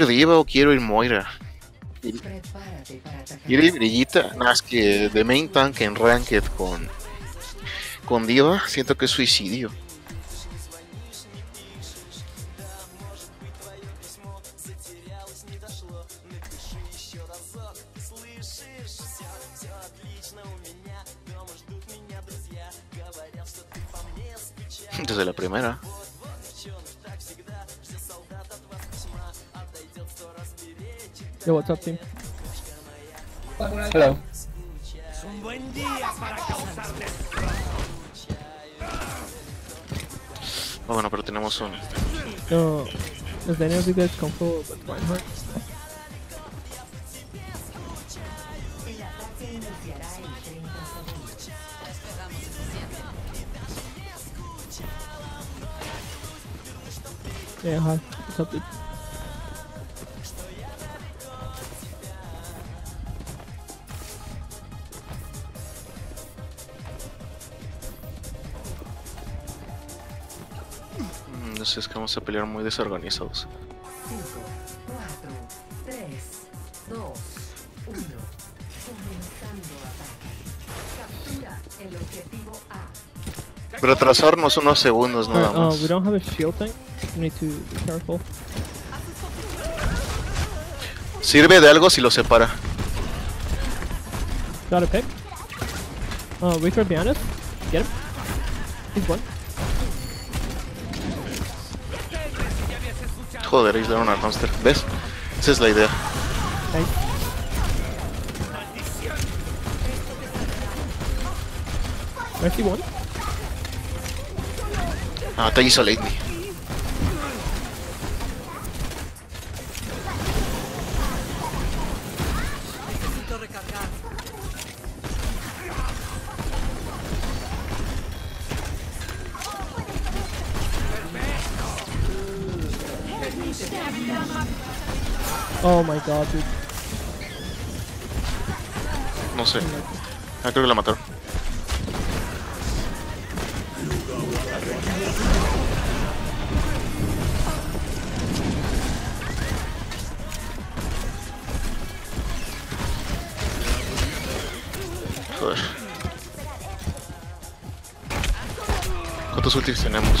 ir Diva o quiero ir Moira. Atacar. Ir Brillita, nada, es que de main tank en Ranked con, con Diva, siento que es suicidio. Desde la primera. Yo, what's up, team? Hello. Es un buen día para causarles. Oh, bueno, pero tenemos un. No. Does any of you guys comfortable with Reinhardt? Yeah, hi. What's up, dude? Sé, es que vamos a pelear muy desorganizados. 5, 4, 3, 2, 1. Comenzando ataque. Captura el objetivo A. Retrasarnos unos segundos nada uh, más. we don't have a shield tank. We need to be careful. Sirve de algo si lo separa. Got a pick. Uh, Reaper behind us. Get him. He's one. Joder, aislaron al hamster. ¿Ves? Esa es la idea. Nice. Mercy one. Ah, te hizo late Oh my god, dude. No sé. Ah, creo que la mataron. Joder. ¿Cuántos ultis tenemos?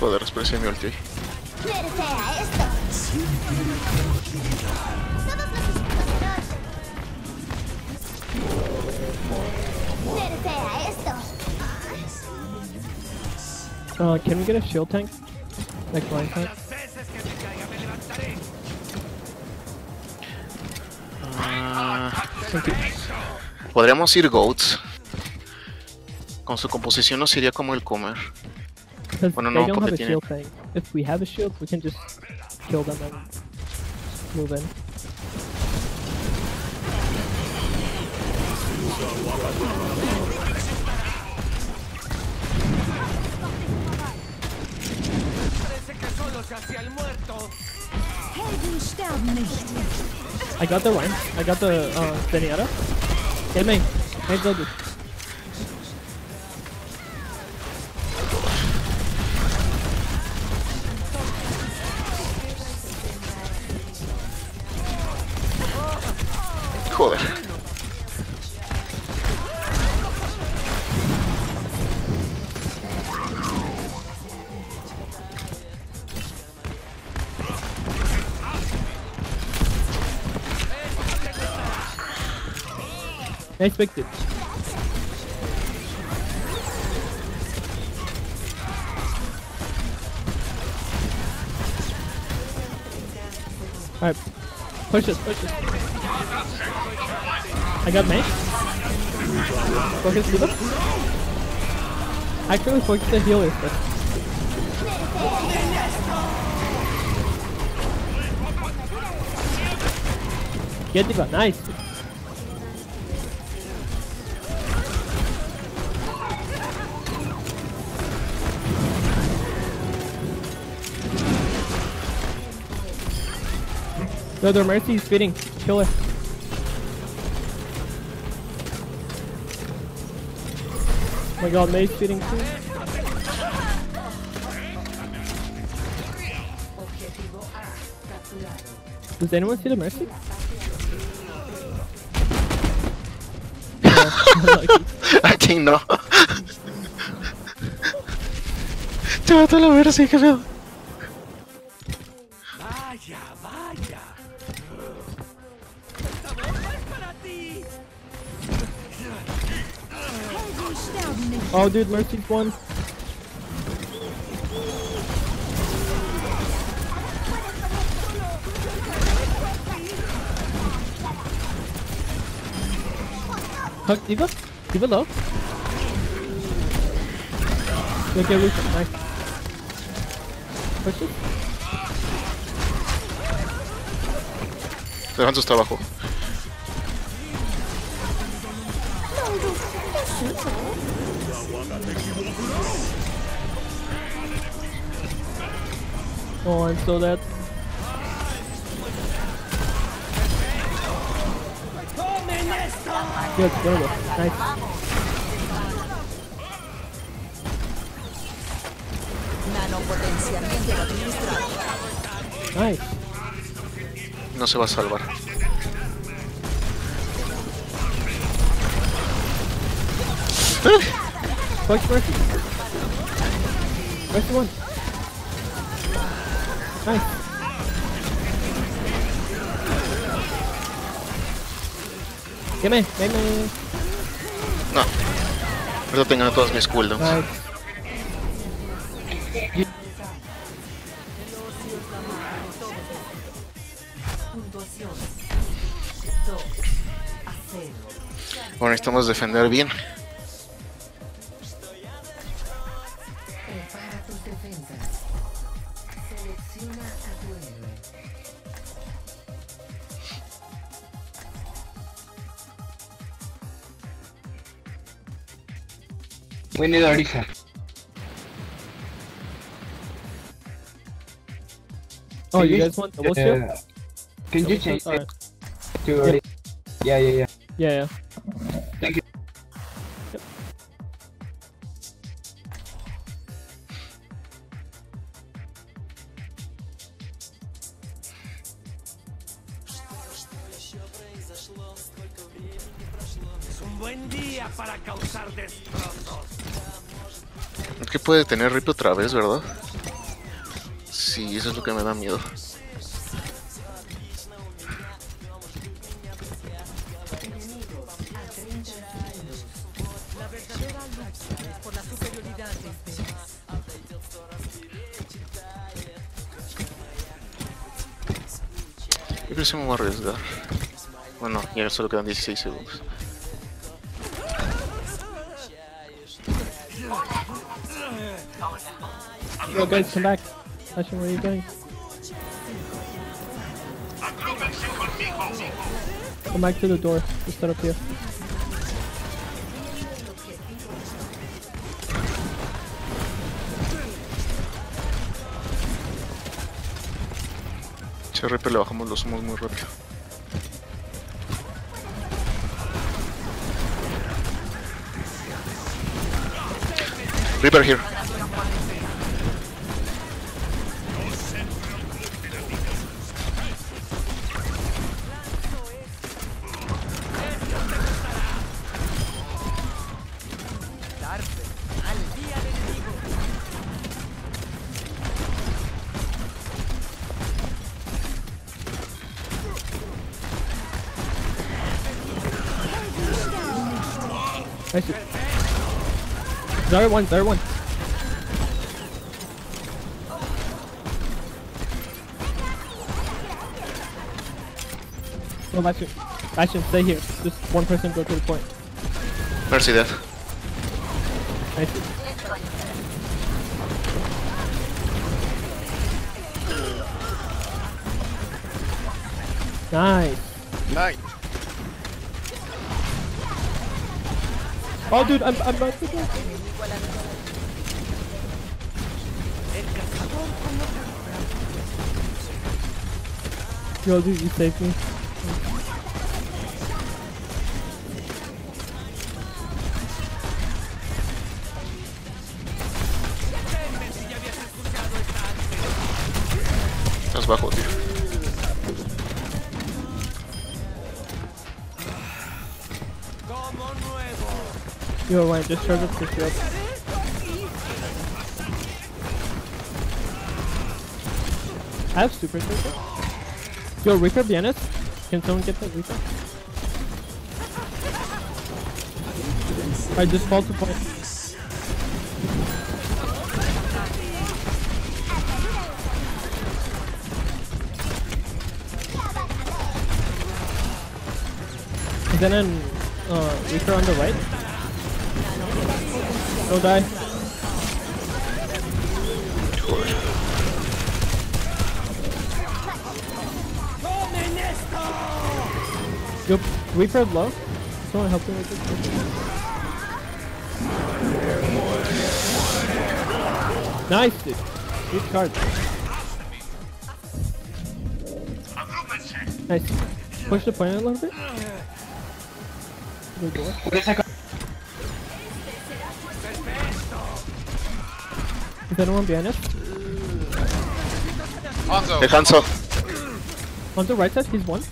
Joder, expresé mi ulti. Uh, can we get a shield tank? Like you. Podríamos ir Goats. Con su composición nos iría como el comer. Because they don't have a tiene- shield thing. If we have a shield, we can just kill them and move in. Helden sterben nicht. I got the line. I got the uh, Zenyatta. Get me. Hey, go, Joder. Nice dude. Alright. Push this, push this. I got Mei. Focus, D.Va. Actually, focus the healers first. Get gun, nice. No, their mercy is fitting. Kill her. Oh my god, Mei's fitting too. Objetivo A capturado. Does anyone see the mercy? I think no. Te mató la verga, sí, oh, dude, mercy's one. Hug D.Va? D.Va low? Look at Lucian, nice. Push it. Hanzo está Oh, I'm still dead. Good, go, go. Nice. Nanopotenciamiento administrado. Nice. No se va a salvar. Push Mercy. Mercy one. Nice. Dime, dime. No. Pero tengo todas mis cooldowns. Bueno, necesitamos defender bien. We need Orisa. Oh, you you- guys want double? Uh, can you change it to Orisa? Yeah, yeah, yeah. Yeah, yeah. Puede tener rip otra vez, ¿verdad? Sí, eso es lo que me da miedo. Enemigos a 30 segundos. La verdadera lucha es por la superioridad de ustedes. Yo creo que sí me voy a arriesgar. Bueno, ya solo quedan 16 segundos. Yo, guys, come back. Ashen, where are you going? Come back to the door. Just set up here. Reaper le bajamos los humos muy rápido. Reaper here. Third one, third one. No, action. Action, stay here. Just one person go to the point. Mercy death. Nice. Nice. Oh, dude, I'm, I'm die. Yo, dude, you saved me. Bajo, tío. Como Yo, Ryan, just charge up the shield. I have super super. Yo, Reaper, honest. Can someone get that Reaper? I just fall to point. Then an uh, Reaper on the right. Don't die. Yo, Reaper low. Someone help me with this. Nice, dude. Good card. Nice. Push the point a little bit. Wait a second. Is anyone behind us? Hanzo. Descanso. On the right side, he's one.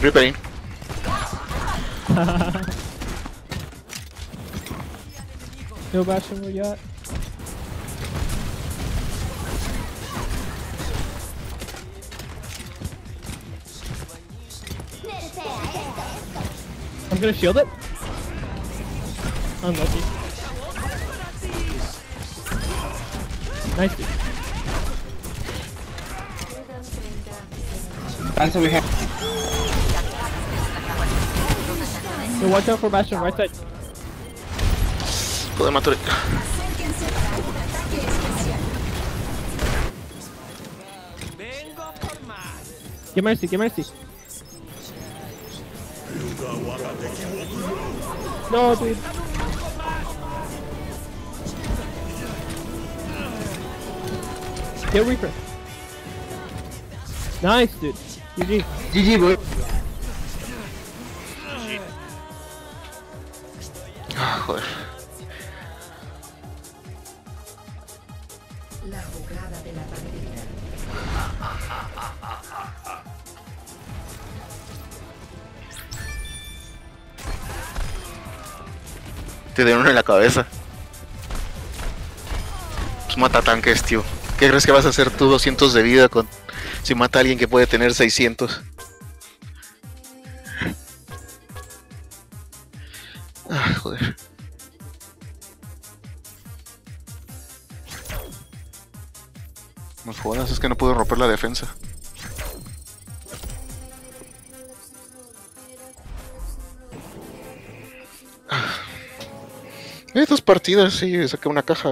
Reapering. No Bastion yet. Merece a. I'm gonna shield it. Unlucky. Nice. dude. Answer we have. Yo, watch out for Bastion, right side. Joder, mato. Vengo por más. Get mercy, get mercy. No, dude. Get Reaper. Nice, dude. GG. GG, boy. Ah, joder. La jugada de la partida. Te dieron en la cabeza. Pues mata tanques, tío. ¿Qué crees que vas a hacer tú 200 de vida con si mata a alguien que puede tener 600? Ah, joder. No jodas, es que no puedo romper la defensa. Eh, dos partidas, sí, saqué una caja.